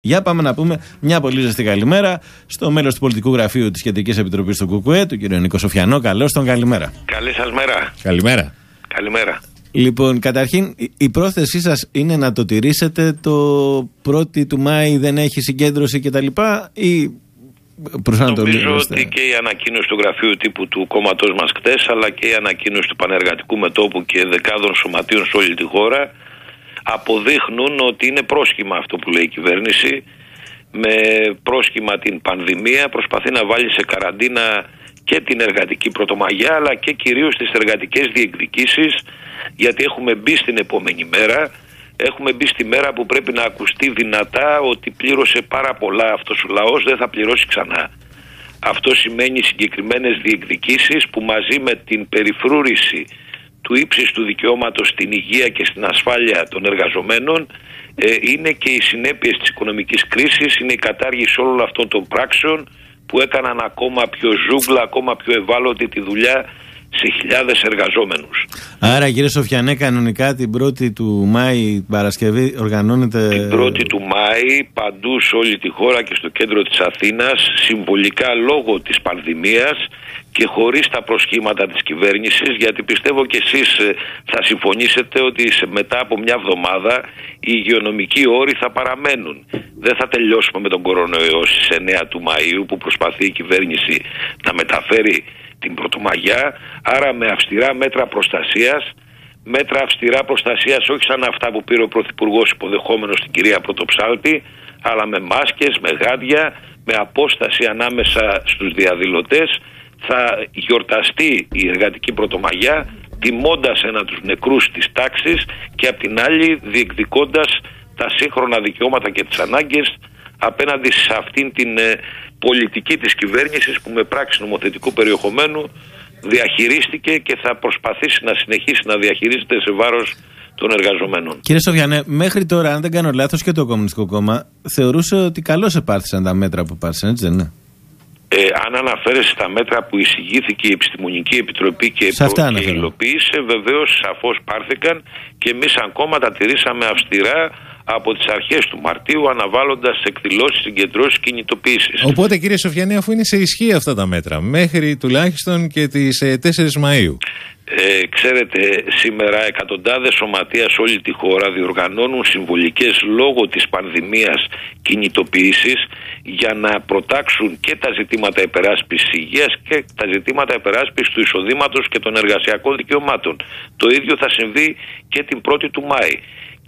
Για πάμε να πούμε μια πολύ ζεστή καλημέρα στο μέλος του πολιτικού γραφείου της Κεντρικής Επιτροπής του ΚΚΕ, του κ. Νίκο Σοφιανό. Καλώς τον καλημέρα. Καλή σας μέρα. Καλημέρα. Καλημέρα. Λοιπόν, καταρχήν, η πρόθεσή σας είναι να το τηρήσετε το 1η του Μάη δεν έχει συγκέντρωση κτλ. ή Νομίζω ότι και η ανακοίνωση του γραφείου τύπου του κόμματός μας χτες, αλλά και η ανακοίνωση του Πανεργατικού Μετόπου και δεκάδων σωματείων σε όλη τη χώρα αποδείχνουν ότι είναι πρόσχημα αυτό που λέει η κυβέρνηση. Με πρόσχημα την πανδημία προσπαθεί να βάλει σε καραντίνα και την εργατική πρωτομαγιά αλλά και κυρίως τις εργατικές διεκδικήσεις γιατί έχουμε μπει στην επόμενη μέρα έχουμε μπει στη μέρα που πρέπει να ακουστεί δυνατά ότι πλήρωσε πάρα πολλά αυτός ο λαός δεν θα πληρώσει ξανά αυτό σημαίνει συγκεκριμένες διεκδικήσεις που μαζί με την περιφρούρηση του ύψιστου δικαιώματος στην υγεία και στην ασφάλεια των εργαζομένων ε, είναι και οι συνέπειες της οικονομικής κρίσης, είναι η κατάργηση όλων αυτών των πράξεων που έκαναν ακόμα πιο ζούγκλα, ακόμα πιο ευάλωτη τη δουλειά σε χιλιάδες εργαζόμενους. Άρα, κύριε Σοφιανέ, κανονικά την 1η του Μάη Παρασκευή οργανώνεται. Την 1η του Μάη, παντού σε όλη τη χώρα και στο κέντρο της Αθήνας, συμβολικά λόγω της πανδημίας και χωρίς τα προσχήματα της κυβέρνησης, γιατί πιστεύω και εσείς ε, θα συμφωνήσετε ότι μετά από μια εβδομάδα οι υγειονομικοί όροι θα παραμένουν. Δεν θα τελειώσουμε με τον κορονοϊό στις 9 του Μαΐου που προσπαθεί η κυβέρνηση να μεταφέρει την Πρωτομαγιά, άρα με αυστηρά μέτρα προστασίας, μέτρα αυστηρά προστασίας όχι σαν αυτά που πήρε ο Πρωθυπουργός υποδεχόμενος στην κυρία Πρωτοψάλτη, αλλά με μάσκες, με γάντια, με απόσταση ανάμεσα στους διαδηλωτές, θα γιορταστεί η εργατική Πρωτομαγιά τιμώντας ένα τους νεκρούς της τάξης και απ' την άλλη διεκδικώντας τα σύγχρονα δικαιώματα και τις ανάγκες απέναντι σε αυτήν την ε, πολιτική της κυβέρνησης που με πράξη νομοθετικού περιεχομένου διαχειρίστηκε και θα προσπαθήσει να συνεχίσει να διαχειρίζεται σε βάρος των εργαζομένων. Κύριε Σοβιανέ, μέχρι τώρα, αν δεν κάνω λάθος και το Κομμουνιστικό Κόμμα θεωρούσε ότι καλώς επάρθησαν τα μέτρα που πάρθησαν, έτσι δεν είναι; Ε, αν αναφέρεσαι στα μέτρα που εισηγήθηκε η Επιστημονική Επιτροπή και, προ... και υλοποίησε, βεβαίως σαφώς πάρθηκαν και εμείς σαν κόμμα τα τηρήσαμε αυστηρά από τις αρχές του Μαρτίου, αναβάλλοντας εκδηλώσεις, συγκεντρώσεις, κινητοποίησεις. Οπότε, κύριε Σοφιανή, αφού είναι σε ισχύ αυτά τα μέτρα, μέχρι τουλάχιστον και τις 4 ε, Μαου. Ε, ξέρετε, σήμερα εκατοντάδες σωματεία σε όλη τη χώρα διοργανώνουν συμβολικές λόγω της πανδημίας κινητοποιήσεις για να προτάξουν και τα ζητήματα υπεράσπισης υγείας και τα ζητήματα υπεράσπισης του εισοδήματος και των εργασιακών δικαιωμάτων. Το ίδιο θα συμβεί και την 1η του Μάη.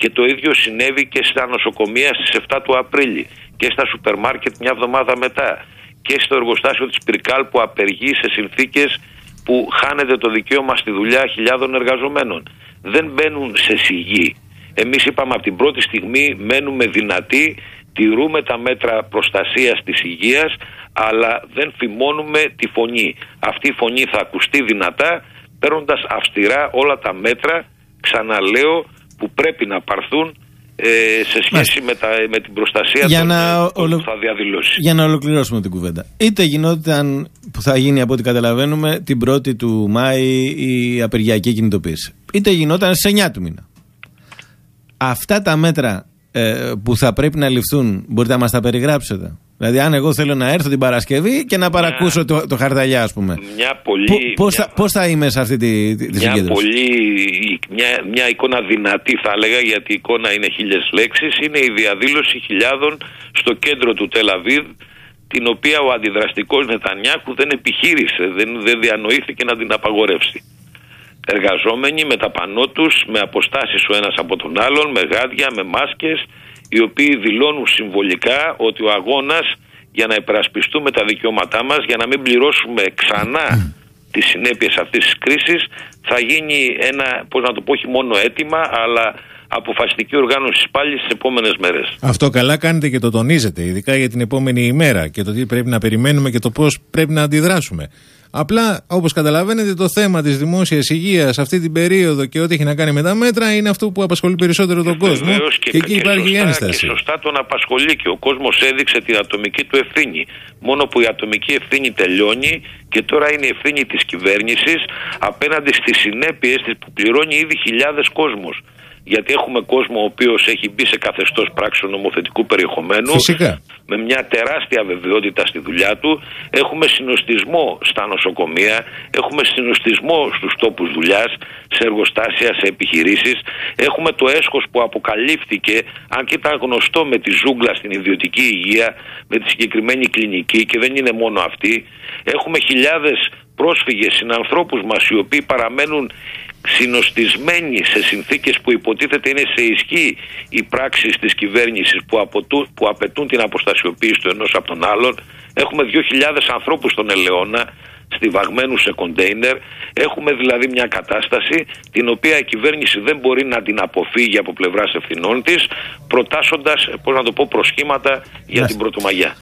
Και το ίδιο συνέβη και στα νοσοκομεία στις 7 του Απρίλη και στα σούπερ μάρκετ μια εβδομάδα μετά και στο εργοστάσιο της Πυρκάλ που απεργεί σε συνθήκες που χάνεται το δικαίωμα στη δουλειά χιλιάδων εργαζομένων. Δεν μπαίνουν σε σιγή. Εμείς είπαμε από την πρώτη στιγμή μένουμε δυνατοί, τηρούμε τα μέτρα προστασίας της υγείας, αλλά δεν φημώνουμε τη φωνή. Αυτή η φωνή θα ακουστεί δυνατά, παίρνοντας αυστηρά όλα τα μέτρα, ξαναλέω, που πρέπει να πάρθουν ε, σε σχέση με, τα, με την προστασία για των, να που θα διαδηλώσει. Για να ολοκληρώσουμε την κουβέντα. Είτε γινόταν, που θα γίνει από ό,τι καταλαβαίνουμε, την 1η του Μάη η απεργιακή κινητοποίηση. Είτε γινόταν σε 9 του μήνα. Αυτά τα μέτρα ε, που θα πρέπει να ληφθούν, μπορείτε να μας τα περιγράψετε; Δηλαδή, αν εγώ θέλω να έρθω την Παρασκευή και να παρακούσω το, το χαρταλιά, ας πούμε. Μια πολύ. Πώς θα, πώς θα είμαι σε αυτή τη, τη μια Πολύ, μια, μια εικόνα δυνατή, θα έλεγα, γιατί η εικόνα είναι χίλιες λέξεις. Είναι η διαδήλωση χιλιάδων στο κέντρο του Τελαβίδ, την οποία ο αντιδραστικός Νετανιάχου δεν επιχείρησε, δεν, δεν διανοήθηκε να την απαγορεύσει. Εργαζόμενοι με τα πανό τους, με αποστάσεις ο ένας από τον άλλον, με γάντια, με μάσκες οι οποίοι δηλώνουν συμβολικά ότι ο αγώνας για να υπερασπιστούμε τα δικαιώματά μας, για να μην πληρώσουμε ξανά τις συνέπειες αυτής της κρίσης, θα γίνει ένα, πώς να το πω, όχι μόνο αίτημα, αλλά αποφασιστική οργάνωση πάλι στις επόμενες μέρες. Αυτό καλά κάνετε και το τονίζετε, ειδικά για την επόμενη ημέρα και το τι πρέπει να περιμένουμε και το πώς πρέπει να αντιδράσουμε. Απλά, όπως καταλαβαίνετε, το θέμα της δημόσιας υγείας αυτή την περίοδο και ό,τι έχει να κάνει με τα μέτρα είναι αυτό που απασχολεί περισσότερο τον κόσμο. Και, και εκεί υπάρχει η ένσταση. Και σωστά τον απασχολεί και ο κόσμος έδειξε την ατομική του ευθύνη. Μόνο που η ατομική ευθύνη τελειώνει και τώρα είναι η ευθύνη της κυβέρνησης απέναντι στις συνέπειες που πληρώνει ήδη χιλιάδες κόσμος. Γιατί έχουμε κόσμο ο οποίος έχει μπει σε καθεστώς πράξεων νομοθετικού περιεχομένου. Φυσικά. Με μια τεράστια βεβαιότητα στη δουλειά του. Έχουμε συνοστισμό στα νοσοκομεία. Έχουμε συνοστισμό στους τόπους δουλειάς, σε εργοστάσια, σε επιχειρήσεις. Έχουμε το έσχος που αποκαλύφθηκε, αν και ήταν γνωστό με τη ζούγκλα στην ιδιωτική υγεία, με τη συγκεκριμένη κλινική και δεν είναι μόνο αυτή. Έχουμε χιλιάδες πρόσφυγες συνανθρώπους μας οι οποίοι παραμένουν συνοστισμένοι σε συνθήκες που υποτίθεται είναι σε ισχύ οι πράξεις της κυβέρνησης που, που απαιτούν την αποστασιοποίηση του ενός από τον άλλον. Έχουμε 2.000 ανθρώπους στον Ελαιώνα στιβαγμένους σε κοντέινερ. Έχουμε δηλαδή μια κατάσταση την οποία η κυβέρνηση δεν μπορεί να την αποφύγει από πλευράς ευθυνών της, προτάσσοντας, πώς να το πω, προσχήματα για την Πρωτομαγιά.